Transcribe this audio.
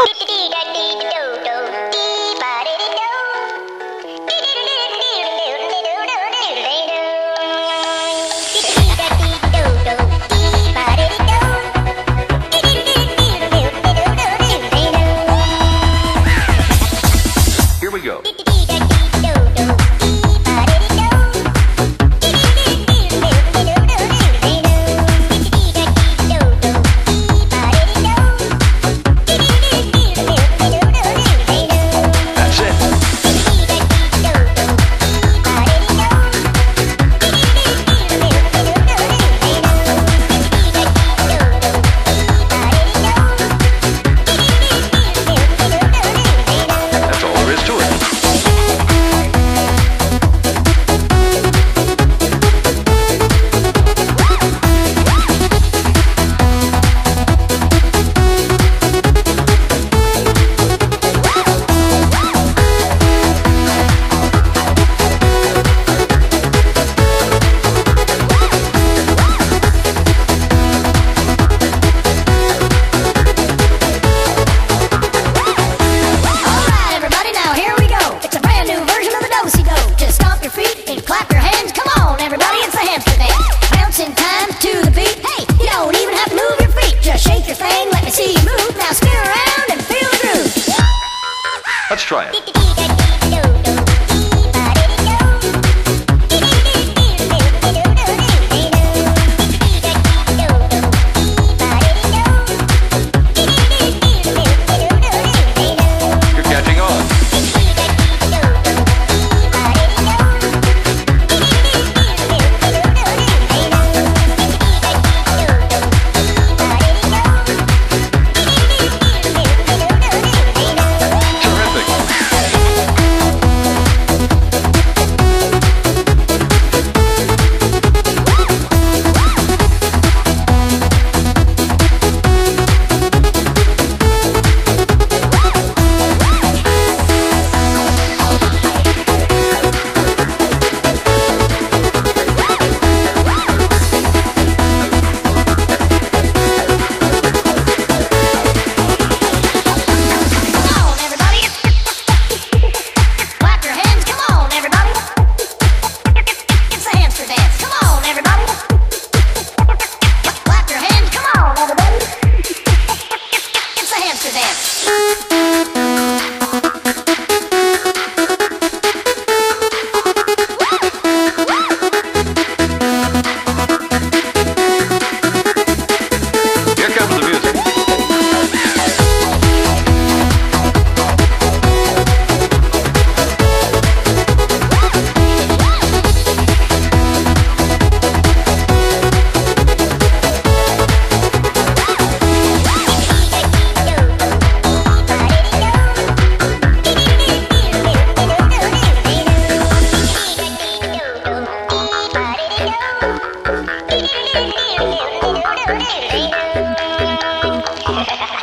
Dee dee dee dee dee Let's try it. to Amsterdam. Ha ha ha!